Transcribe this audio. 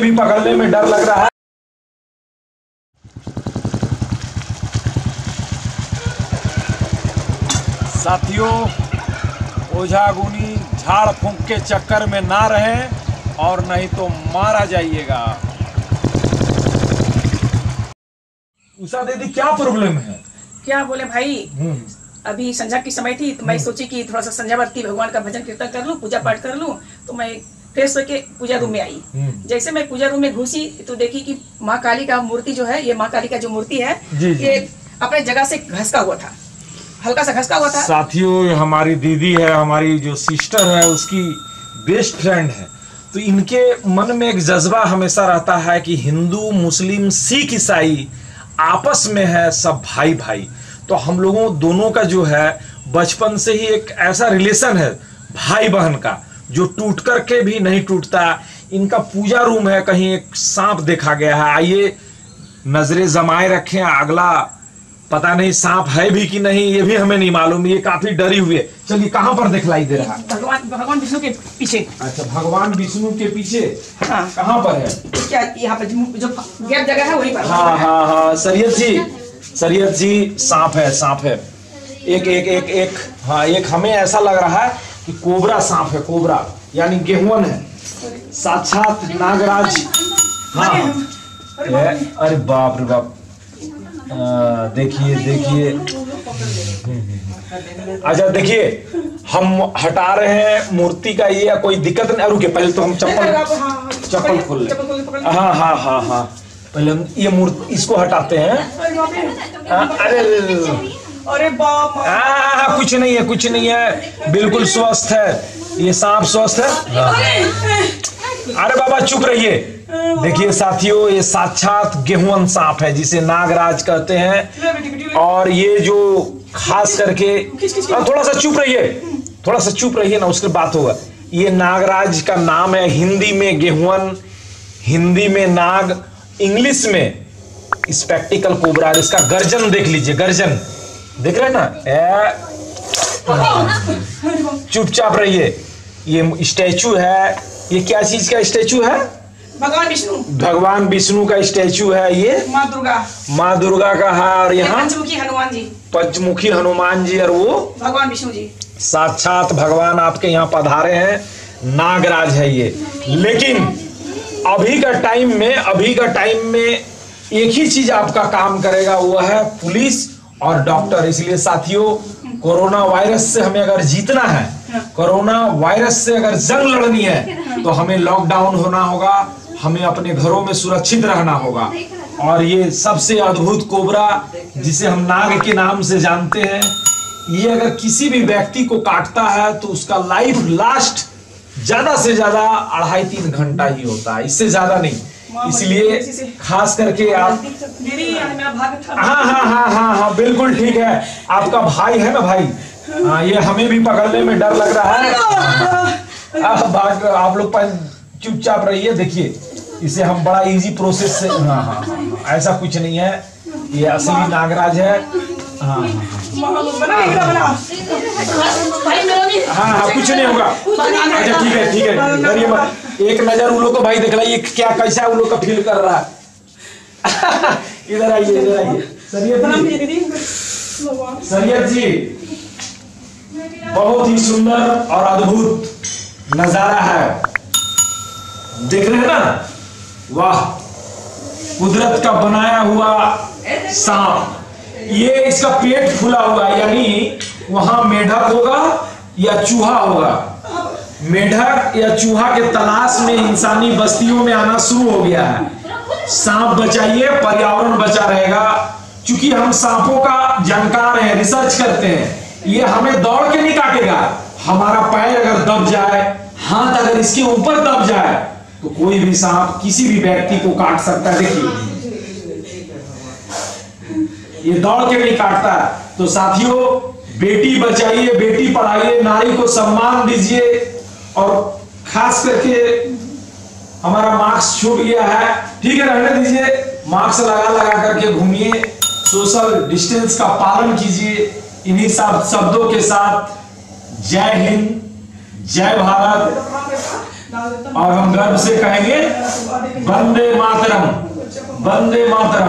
भी पकड़ने में डर लग रहा है। साथियों ओझागुनी झाड़ फूंक के चक्कर में ना रहें और नहीं तो मारा जाइएगा। उषा दीदी क्या प्रॉब्लम है? क्या बोले भाई? हम्म, अभी संध्या की समय थी तो मैं सोची कि थोड़ा सा संध्या वक्ती भगवान का भजन कीर्तन कर लूँ पूजा पाठ कर लूँ तो मैं फ्रेश होके पूजा रूम में आई। हम्म। जैसे मैं पूजा रूम में घुसी तो देखी कि माँ काली का मूर्ति जो है ये माँ काली का जो मूर्ति है जी, जी। ये अपने जगह से घसका हुआ था। हल्का सा घसका हुआ था। साथियों हमारी दीदी है हमारी जो सिस्टर है उसकी बेस्ट फ्रेंड है। तो इनके मन में एक जज्बा हमेशा रहता है कि हिंदू मुस्लिम सिख ईसाई आपस में है सब भाई भाई तो हम लोगों दोनों का जो है बचपन से ही एक ऐसा रिलेशन है भाई बहन का। जो टूट करके भी नहीं टूटता इनका पूजा रूम है कहीं एक सांप देखा गया है। आइए नज़रें जमाए रखें अगला पता नहीं सांप है भी कि नहीं ये भी हमें नहीं मालूम ये काफ़ी डरी हुई है। चलिए कहाँ पर दिखलाई दे रहा? है भगवान भगवान विष्णु के पीछे। अच्छा भगवान विष्णु के पीछे? हाँ। कहाँ पर है? क्या यहाँ पर जो जो गैप जगह है वहीं पर। हाँ हाँ हाँ सरियत जी सरियत जी सांप है सांप है। एक एक एक एक हाँ एक हमें ऐसा लग रहा है कि कोबरा सांप है कोबरा। यानी गेहुअन है। साक्षात नागराज। हाँ। अरे बाप रे बाप। देखिए देखिए। अच्छा देखिए हम हटा रहे हैं मूर्ति का ये या कोई दिक्कत नहीं? रुके पहले तो हम चप्पल चप्पल खोल ले। हाँ हाँ हाँ हाँ। पहले हम ये मूर्ति इसको हटाते हैं। हाँ, अरे अरे, बाप हाँ, हाँ, कुछ नहीं है कुछ नहीं है। बिल्कुल स्वस्थ है। ये सांप स्वस्थ है? अरे। बाबा चुप रहिए। देखिए साथियों ये साक्षात गेहुअन सांप है जिसे नागराज कहते हैं। और ये जो खास करके थोड़ा सा चुप रहिए। थोड़ा सा चुप रहिए ना उसके बात होगा। ये नागराज का नाम है हिंदी में गेहुअन हिंदी में नाग इंग्लिश में स्पेक्टिकल कोबरा इसका गर्जन देख लीजिए गर्जन। देख रहे ना? ए, चुपचाप रहिए। ये स्टैचू है। ये क्या चीज़ का स्टैचू है? भगवान विष्णु। भगवान विष्णु का स्टैचू है ये। माँ दुर्गा। माँ दुर्गा का है और यहाँ। पंचमुखी हनुमान जी। पंचमुखी हनुमान जी और वो। भगवान विष्णु जी। साक्षात भगवान आपके यहाँ पधारे हैं। नागराज है ये। लेकिन अभी का टाइम में अभी का टाइम में एक ही चीज़ आपका काम करेगा वो है पुलिस। और डॉक्टर, इसलिए साथियों, कोरोना वायरस से हमें अगर जीतना है, कोरोना वायरस से अगर जंग लड़नी है तो हमें लॉकडाउन होना होगा, हमें अपने घरों में सुरक्षित रहना होगा। और ये सबसे अद्भुत कोबरा, जिसे हम नाग के नाम से जानते हैं, ये अगर किसी भी व्यक्ति को काटता है तो उसका लाइफ लास्ट ज़्यादा से ज़्यादा अढ़ाई तीन घंटा ही होता है, इससे ज़्यादा नहीं। इसलिए खास करके आप था हाँ हाँ हाँ हाँ हाँ बिल्कुल ठीक है। आपका भाई है ना भाई? हाँ ये हमें भी पकड़ने में डर लग रहा है। आप आप लोग चुपचाप रहिए देखिए। इसे हम बड़ा इजी प्रोसेस से हाँ हाँ हाँ हाँ, ऐसा कुछ नहीं है। ये असली नागराज है। हाँ हाँ बना हाँ हाँ कुछ नहीं होगा। अच्छा ठीक है ठीक है। डरिए मत। एक नज़र उन लोग को भाई देख रहा क्या कैसा उन लोग का फील कर रहा है। इधर आइए इधर आइए। सरियत जी। जी बहुत ही सुंदर और अद्भुत नज़ारा है। देख रहे हैं ना? वाह कुदरत का बनाया हुआ सांप। ये इसका पेट फूला हुआ यानी वहाँ मेढक होगा या चूहा होगा। मेढक या चूहा के तलाश में इंसानी बस्तियों में आना शुरू हो गया है। सांप बचाइए, पर्यावरण बचा रहेगा। क्योंकि हम सांपों का जानकार है रिसर्च करते हैं, ये हमें दौड़ के नहीं काटेगा। हमारा पैर अगर दब जाए, हाथ अगर इसके ऊपर दब जाए तो कोई भी सांप किसी भी व्यक्ति को काट सकता है। देखिए, ये दौड़ के नहीं काटता तो साथियों, बेटी बचाइए, बेटी पढ़ाइए, नारी को सम्मान दीजिए। और खास करके हमारा मास्क छूट गया है। ठीक है रहने दीजिए। मास्क लगा लगा करके घूमिए। सोशल डिस्टेंस का पालन कीजिए। इन्हीं सब शब्दों के साथ जय हिंद, जय भारत। और हम गर्व से कहेंगे, वंदे मातरम वंदे मातरम।